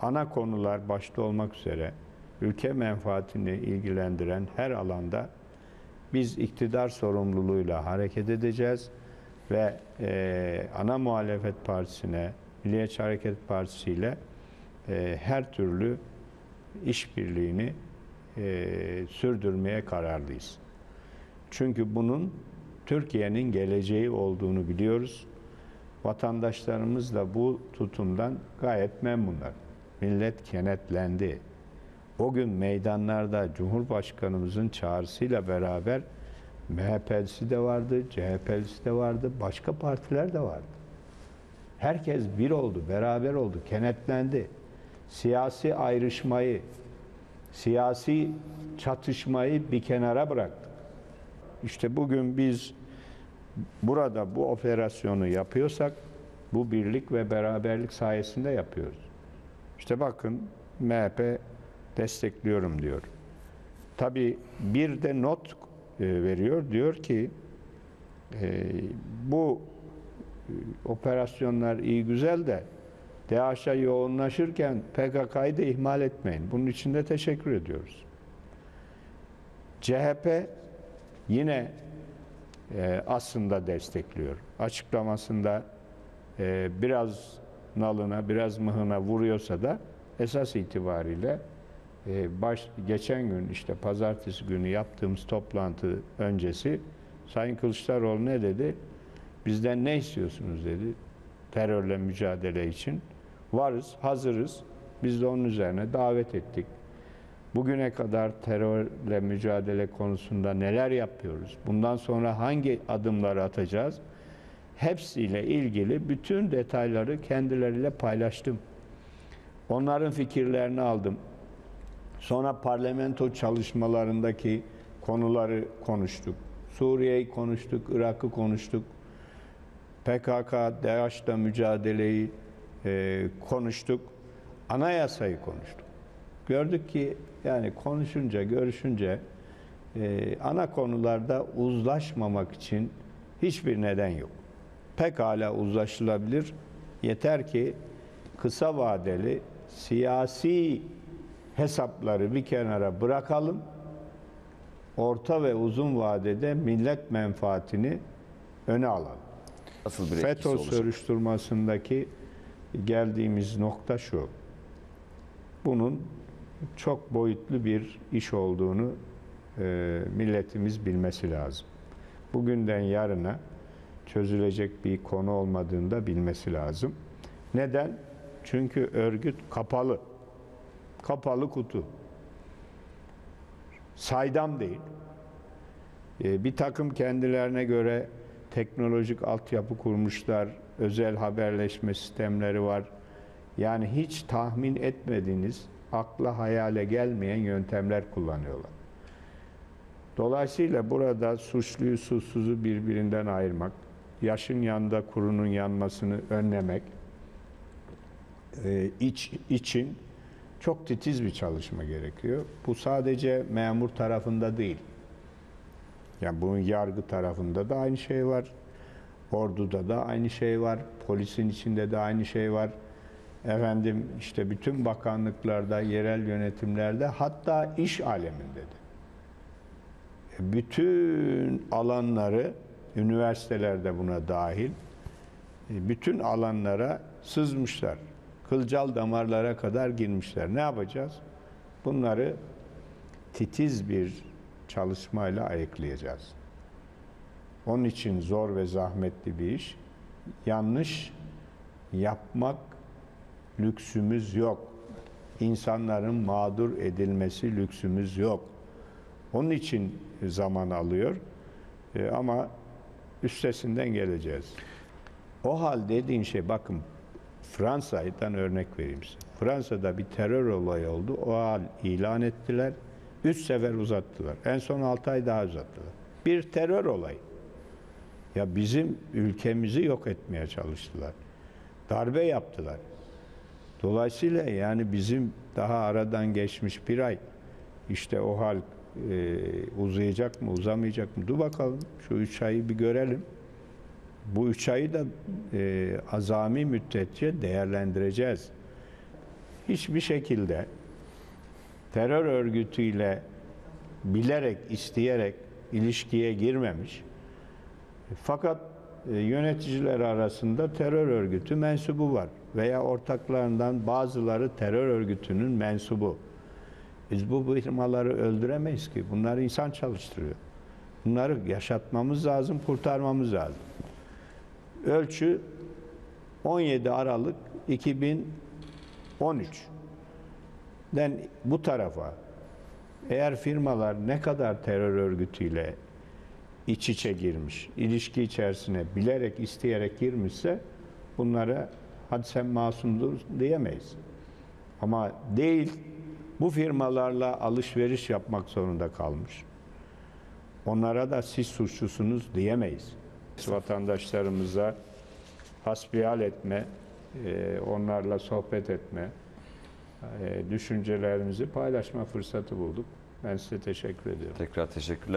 ana konular başta olmak üzere ülke menfaatini ilgilendiren her alanda biz iktidar sorumluluğuyla hareket edeceğiz ve e, ana muhalefet partisine, Milliyetçi Hareket Partisi ile e, her türlü işbirliğini e, sürdürmeye kararlıyız. Çünkü bunun Türkiye'nin geleceği olduğunu biliyoruz. Vatandaşlarımız da bu tutumdan gayet memnunlar. Millet kenetlendi. O gün meydanlarda Cumhurbaşkanımızın çağrısıyla beraber MHP'lisi de vardı, CHP'lisi de vardı, başka partiler de vardı. Herkes bir oldu, beraber oldu, kenetlendi. Siyasi ayrışmayı, siyasi çatışmayı bir kenara bıraktık. İşte bugün biz burada bu operasyonu yapıyorsak bu birlik ve beraberlik sayesinde yapıyoruz. İşte bakın MHP destekliyorum diyor. Tabii bir de not e, veriyor. Diyor ki e, bu e, operasyonlar iyi güzel de DAEŞ'a yoğunlaşırken PKK'yı da ihmal etmeyin. Bunun için de teşekkür ediyoruz. CHP yine aslında destekliyor. Açıklamasında e, biraz nalına, biraz mıhına vuruyorsa da esas itibariyle e, baş, geçen gün işte pazartesi günü yaptığımız toplantı öncesi Sayın Kılıçdaroğlu ne dedi? Bizden ne istiyorsunuz dedi terörle mücadele için. Varız, hazırız. Biz de onun üzerine davet ettik. Bugüne kadar terörle mücadele konusunda neler yapıyoruz? Bundan sonra hangi adımları atacağız? Hepsiyle ilgili bütün detayları kendileriyle paylaştım. Onların fikirlerini aldım. Sonra parlamento çalışmalarındaki konuları konuştuk. Suriye'yi konuştuk, Irak'ı konuştuk. PKK, DAEŞ'la mücadeleyi e, konuştuk. Anayasayı konuştuk. Gördük ki yani konuşunca, görüşünce e, ana konularda uzlaşmamak için hiçbir neden yok. Pekala uzlaşılabilir. Yeter ki kısa vadeli siyasi hesapları bir kenara bırakalım. Orta ve uzun vadede millet menfaatini öne alalım. Nasıl bir FETÖ soruşturmasındaki geldiğimiz nokta şu. Bunun çok boyutlu bir iş olduğunu e, milletimiz bilmesi lazım. Bugünden yarına çözülecek bir konu olmadığını da bilmesi lazım. Neden? Çünkü örgüt kapalı. Kapalı kutu. Saydam değil. E, bir takım kendilerine göre teknolojik altyapı kurmuşlar, özel haberleşme sistemleri var. Yani hiç tahmin etmediğiniz, akla hayale gelmeyen yöntemler kullanıyorlar. Dolayısıyla burada suçluyu suçsuzu birbirinden ayırmak, yaşın yanında kurunun yanmasını önlemek e, iç, için çok titiz bir çalışma gerekiyor. Bu sadece memur tarafında değil. Yani bunun yargı tarafında da aynı şey var. Orduda da aynı şey var. Polisin içinde de aynı şey var. Efendim işte bütün bakanlıklarda, yerel yönetimlerde hatta iş aleminde de. Bütün alanları, üniversitelerde buna dahil, bütün alanlara sızmışlar. Kılcal damarlara kadar girmişler. Ne yapacağız? Bunları titiz bir çalışmayla ayıklayacağız. Onun için zor ve zahmetli bir iş. Yanlış yapmak lüksümüz yok. İnsanların mağdur edilmesi lüksümüz yok. Onun için zaman alıyor. E, ama üstesinden geleceğiz. O hal dediğin şey bakın Fransa'dan örnek vereyim size. Fransa'da bir terör olayı oldu. O hal ilan ettiler. Üç sefer uzattılar. En son altı ay daha uzattılar. Bir terör olayı. Ya bizim ülkemizi yok etmeye çalıştılar. Darbe yaptılar. Dolayısıyla yani bizim daha aradan geçmiş bir ay işte o hal e, uzayacak mı uzamayacak mı? Dur bakalım şu üç ayı bir görelim. Bu üç ayı da e, azami müddetçe değerlendireceğiz. hiçbir şekilde terör örgütüyle bilerek, isteyerek ilişkiye girmemiş. Fakat e, yöneticiler arasında terör örgütü mensubu var veya ortaklarından bazıları terör örgütünün mensubu. Biz bu firmaları öldüremeyiz ki. Bunlar insan çalıştırıyor. Bunları yaşatmamız lazım, kurtarmamız lazım. Ölçü 17 Aralık 2013'den bu tarafa eğer firmalar ne kadar terör örgütüyle iç içe girmiş, ilişki içerisine bilerek, isteyerek girmişse bunlara hadi sen masumdur diyemeyiz. Ama değil, bu firmalarla alışveriş yapmak zorunda kalmış. Onlara da siz suçlusunuz diyemeyiz. Vatandaşlarımıza hasbihal etme, e, onlarla sohbet etme, e, düşüncelerimizi paylaşma fırsatı bulduk. Ben size teşekkür ediyorum. Tekrar teşekkürler.